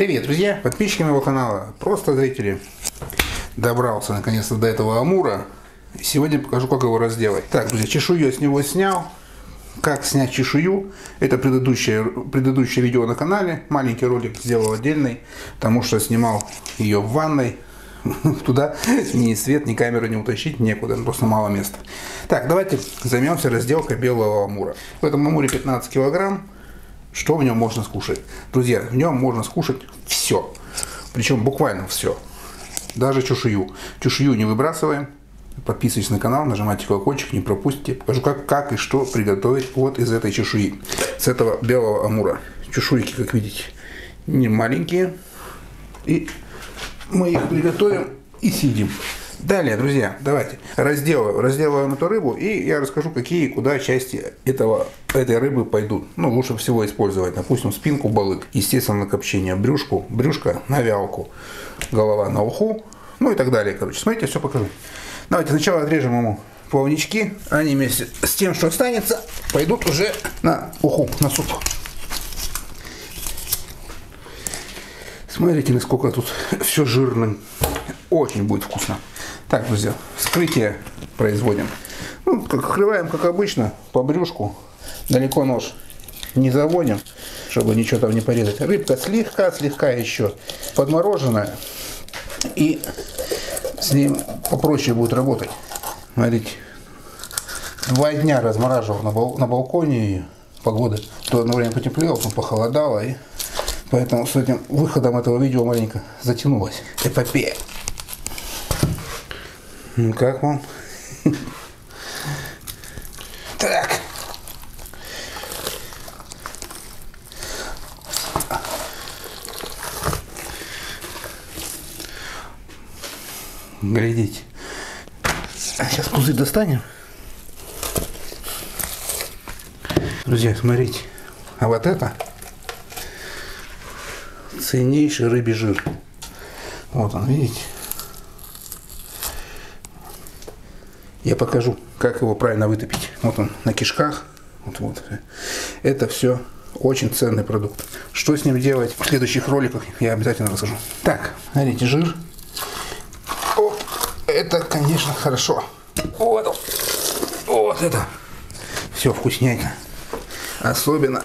Привет, друзья, подписчики моего канала, просто зрители. Добрался наконец-то до этого амура. Сегодня покажу, как его разделать. Так, друзья, чешую я с него снял. Как снять чешую, это предыдущее, предыдущее видео на канале. Маленький ролик сделал отдельный, потому что снимал ее в ванной. Туда ни свет, ни камеру не утащить некуда, просто мало места. Так, давайте займемся разделкой белого амура. В этом амуре 15 килограмм. Что в нем можно скушать? Друзья, в нем можно скушать все. Причем буквально все. Даже чешую. Чешую не выбрасываем. Подписывайтесь на канал, нажимайте колокольчик, не пропустите. Покажу, как, как и что приготовить вот из этой чешуи. С этого белого амура. Чешуйки, как видите, не маленькие. И мы их приготовим и съедим. Далее, друзья, давайте разделываем, разделываем эту рыбу и я расскажу, какие куда части этого, этой рыбы пойдут. Ну, лучше всего использовать, допустим, спинку балык, естественно, на копчение, брюшку, брюшка на вялку, голова на уху, ну и так далее. Короче, смотрите, все покажу. Давайте сначала отрежем ему плавнички. Они вместе с тем, что останется, пойдут уже на уху, на суп. Смотрите, насколько тут все жирным. Очень будет вкусно. Так, друзья, вскрытие производим. Ну, как, вскрываем, как обычно, по брюшку. Далеко нож не заводим, чтобы ничего там не порезать. Рыбка слегка-слегка еще подмороженная. И с ним попроще будет работать. Смотрите, два дня размораживал на, бал на балконе ее. Погода то одно время потеплело, потом похолодало. И поэтому с этим выходом этого видео маленько затянулось. Эпопея. Ну как вам? Так. Глядите. Сейчас пузырь достанем. Друзья, смотрите. А вот это ценнейший рыбий жир. Вот он, видите? Я покажу, как его правильно вытопить. Вот он на кишках. Вот, вот. Это все очень ценный продукт. Что с ним делать в следующих роликах, я обязательно расскажу. Так, смотрите, жир это, конечно, хорошо. Вот, вот это. Все вкуснятина. Особенно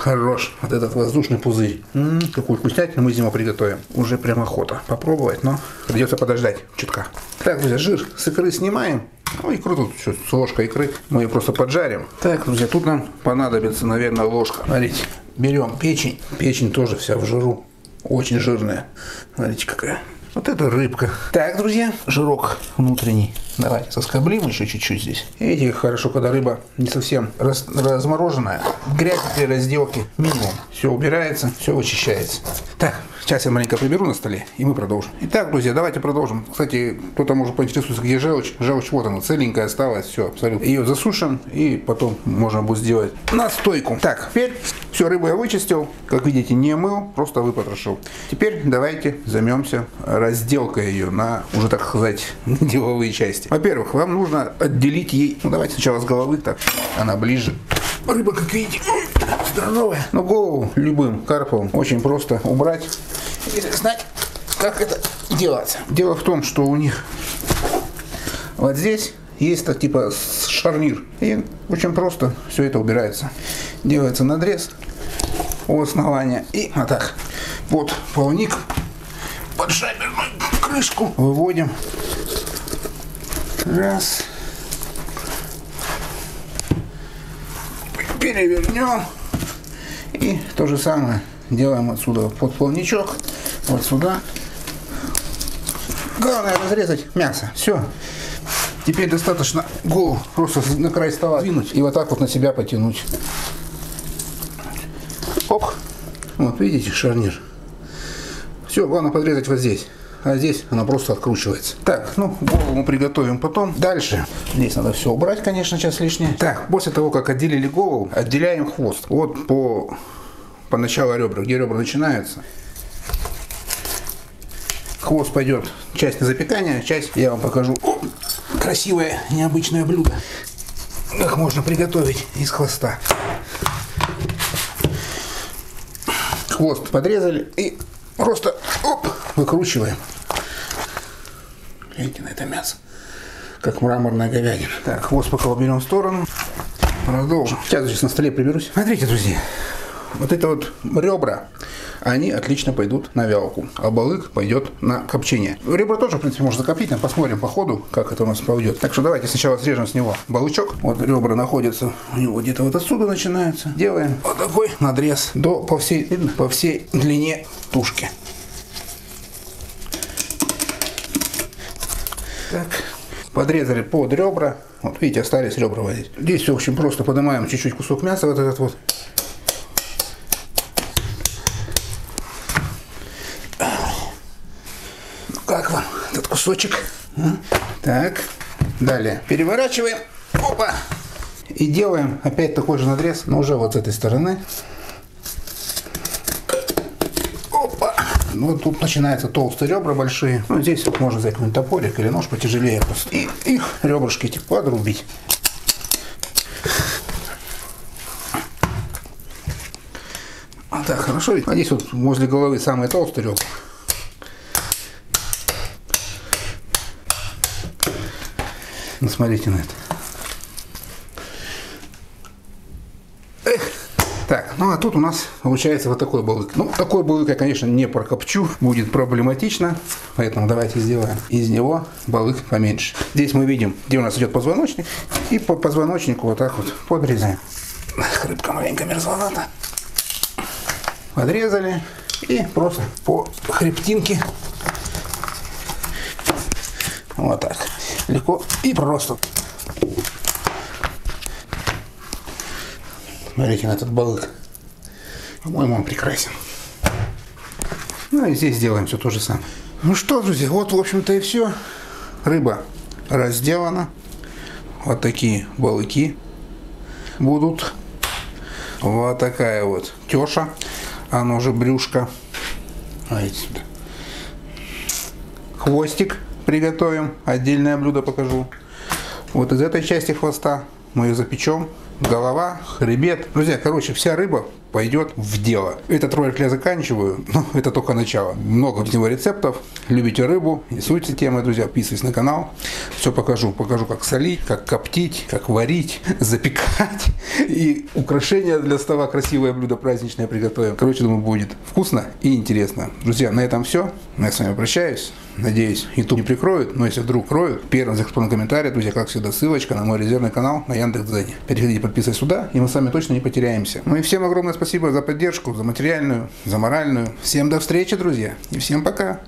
хорош вот этот воздушный пузырь. М-м, какую вкуснятину мы зиму приготовим. Уже прям охота попробовать, но придется подождать чутка. Так, друзья, жир с икры снимаем. Ну, икру тут все, с ложкой икры. Мы ее просто поджарим. Так, друзья, тут нам понадобится, наверное, ложка. Смотрите, берем печень. Печень тоже вся в жиру. Очень жирная. Смотрите, какая. Вот это рыбка. Так, друзья, жирок внутренний. Давайте соскоблим еще чуть-чуть здесь. Видите, хорошо, когда рыба не совсем раз, размороженная. Грязь при разделке минимум. Все убирается, все вычищается. Так, сейчас я маленько приберу на столе, и мы продолжим. Итак, друзья, давайте продолжим. Кстати, кто-то может поинтересоваться, где желчь. Желчь вот она, целенькая осталась, все, абсолютно. Ее засушим, и потом можно будет сделать настойку. Так, теперь все, рыбу я вычистил. Как видите, не мыл, просто выпотрошил. Теперь давайте займемся разделкой ее на, уже так сказать, деловые части. Во-первых, вам нужно отделить ей, ну давайте сначала с головы, так, она ближе. Рыба, как видите, здоровая. Но голову любым карповым очень просто убрать и знать, как это делается. Дело в том, что у них вот здесь есть так типа шарнир. И очень просто все это убирается. Делается надрез у основания. И вот так. Вот полник под шаберную крышку выводим Раз. Перевернем. И то же самое делаем отсюда под плавничок. Вот сюда. Главное разрезать мясо. Все. Теперь достаточно голову просто на край стола двинуть и вот так вот на себя потянуть. Оп. Вот видите шарнир. Все, главное подрезать вот здесь а здесь она просто откручивается. Так, ну, голову мы приготовим потом. Дальше. Здесь надо все убрать, конечно, сейчас лишнее. Так, после того, как отделили голову, отделяем хвост. Вот по, по началу ребра, где ребра начинаются. Хвост пойдет часть на запекание, часть я вам покажу. О, красивое, необычное блюдо. Как можно приготовить из хвоста. хвост подрезали и просто оп, выкручиваем. Гляньте на это мясо. Как мраморная говядина. Так, хвост пока уберем в сторону. Продолжим. Сейчас здесь на столе приберусь. Смотрите, друзья. Вот это вот ребра, они отлично пойдут на вялку, а балык пойдет на копчение. Ребра тоже, в принципе, можно закоптить, но посмотрим по ходу, как это у нас пойдет. Так что давайте сначала срежем с него балычок. Вот ребра находятся у него где-то вот отсюда начинается. Делаем вот такой надрез до по всей, видно, по всей длине тушки. Так, подрезали под ребра. Вот видите, остались ребра возить. Здесь, в общем, просто поднимаем чуть-чуть кусок мяса, вот этот вот. Ну, как вам этот кусочек? А? Так, далее переворачиваем. Опа! И делаем опять такой же надрез, но уже вот с этой стороны. Опа! Ну, тут начинаются толстые ребра большие. Ну, здесь вот можно взять какой-нибудь топорик или нож потяжелее просто. И их ребрышки эти подрубить. Вот так, хорошо. А здесь вот возле головы самые толстые ребра. Ну, смотрите на это. Эх. Так, ну а тут у нас получается вот такой балык. Ну, такой балык я, конечно, не прокопчу, будет проблематично, поэтому давайте сделаем из него балык поменьше. Здесь мы видим, где у нас идет позвоночник, и по позвоночнику вот так вот подрезаем. Рыбка маленько мерзловата. Подрезали и просто по хребтинке вот так. Легко и просто. Смотрите на этот балык. По-моему, он прекрасен. Ну и здесь делаем все то же самое. Ну что, друзья, вот, в общем-то, и все. Рыба разделана. Вот такие балыки будут. Вот такая вот теша. Оно уже брюшко. А сюда. Хвостик приготовим. Отдельное блюдо покажу. Вот из этой части хвоста мы ее запечем голова, хребет. Друзья, короче, вся рыба пойдет в дело. Этот ролик я заканчиваю, но это только начало. Много из него рецептов. Любите рыбу, интересуются темой, друзья, подписывайтесь на канал. Все покажу. Покажу, как солить, как коптить, как варить, запекать. И украшения для стола, красивое блюдо праздничное приготовим. Короче, думаю, будет вкусно и интересно. Друзья, на этом все. Я с вами прощаюсь. Надеюсь, YouTube не прикроют, но если вдруг кроют, первым закрепленный комментарий, друзья, как всегда, ссылочка на мой резервный канал на Яндекс.Дзене. Переходите, подписывайтесь сюда, и мы с вами точно не потеряемся. Ну и всем огромное спасибо за поддержку, за материальную, за моральную. Всем до встречи, друзья, и всем пока.